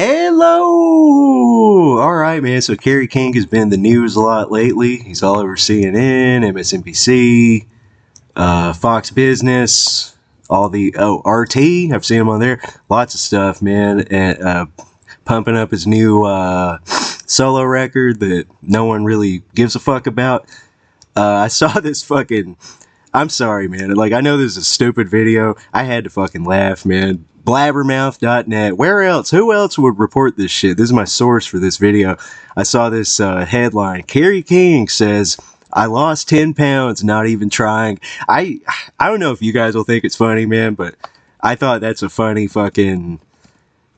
Hello! Alright, man. So, Kerry King has been in the news a lot lately. He's all over CNN, MSNBC, uh, Fox Business, all the, oh, RT. I've seen him on there. Lots of stuff, man. And, uh, pumping up his new, uh, solo record that no one really gives a fuck about. Uh, I saw this fucking. I'm sorry, man. Like, I know this is a stupid video. I had to fucking laugh, man. Blabbermouth.net. Where else? Who else would report this shit? This is my source for this video. I saw this uh, headline. Kerry King says, I lost 10 pounds, not even trying. I I don't know if you guys will think it's funny, man, but I thought that's a funny fucking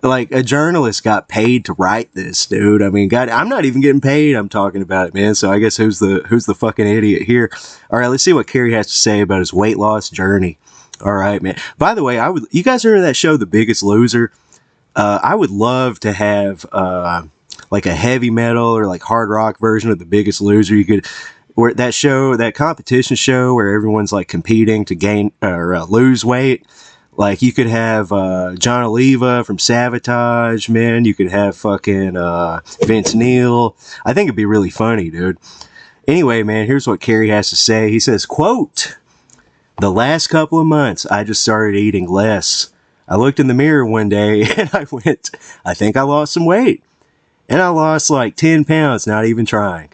like a journalist got paid to write this, dude. I mean, God, I'm not even getting paid. I'm talking about it, man. So I guess who's the who's the fucking idiot here? All right, let's see what Kerry has to say about his weight loss journey. All right, man. By the way, I would you guys remember that show, The Biggest Loser? Uh, I would love to have uh, like a heavy metal or like hard rock version of The Biggest Loser. You could where that show, that competition show where everyone's like competing to gain or uh, lose weight like you could have uh, Jon Oliva from Savatage, man. You could have fucking uh, Vince Neil. I think it'd be really funny, dude. Anyway, man, here's what Kerry has to say. He says, quote, the last couple of months, I just started eating less. I looked in the mirror one day and I went, I think I lost some weight. And I lost like 10 pounds, not even trying.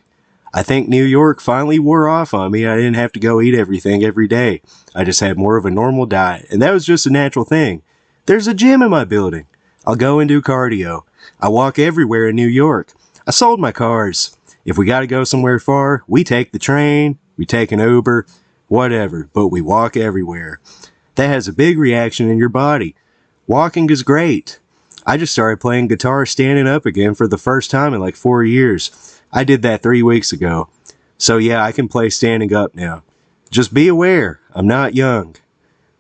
I think New York finally wore off on me. I didn't have to go eat everything every day. I just had more of a normal diet, and that was just a natural thing. There's a gym in my building. I'll go and do cardio. I walk everywhere in New York. I sold my cars. If we got to go somewhere far, we take the train, we take an Uber, whatever, but we walk everywhere. That has a big reaction in your body. Walking is great. I just started playing guitar standing up again for the first time in like four years. I did that three weeks ago. So yeah, I can play standing up now. Just be aware, I'm not young.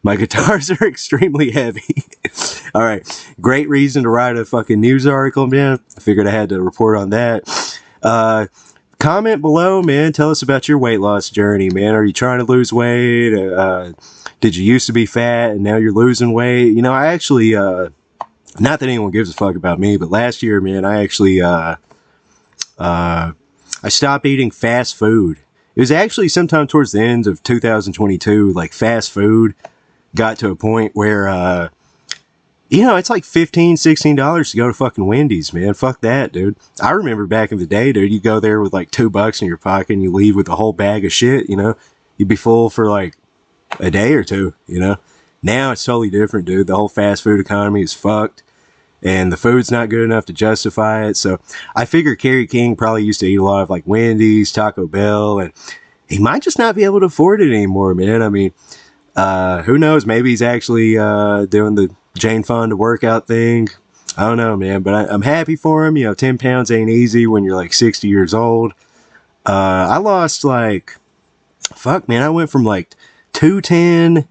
My guitars are extremely heavy. All right, great reason to write a fucking news article, man. I figured I had to report on that. Uh, comment below, man. Tell us about your weight loss journey, man. Are you trying to lose weight? Uh, did you used to be fat and now you're losing weight? You know, I actually, uh, not that anyone gives a fuck about me, but last year, man, I actually, uh, uh, I stopped eating fast food. It was actually sometime towards the end of 2022, like fast food got to a point where, uh, you know, it's like $15, $16 to go to fucking Wendy's, man. Fuck that, dude. I remember back in the day, dude, you go there with like two bucks in your pocket and you leave with a whole bag of shit, you know? You'd be full for like a day or two, you know? Now it's totally different, dude. The whole fast food economy is fucked and the food's not good enough to justify it. So I figure Kerry King probably used to eat a lot of like Wendy's, Taco Bell, and he might just not be able to afford it anymore, man. I mean, uh, who knows? Maybe he's actually uh, doing the Jane Fonda workout thing. I don't know, man, but I, am happy for him. You know, 10 pounds ain't easy when you're like 60 years old. Uh, I lost like, fuck, man, I went from like 210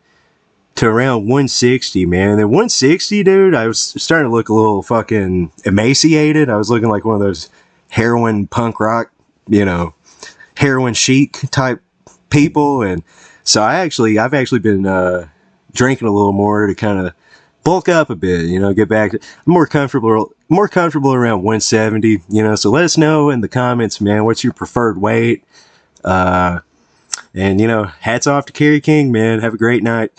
to around 160, man. And then 160, dude, I was starting to look a little fucking emaciated. I was looking like one of those heroin punk rock, you know, heroin chic type people. And so I actually, I've actually been uh, drinking a little more to kind of bulk up a bit, you know, get back more comfortable, more comfortable around 170, you know. So let us know in the comments, man, what's your preferred weight? Uh, and you know, hats off to Kerry King, man. Have a great night.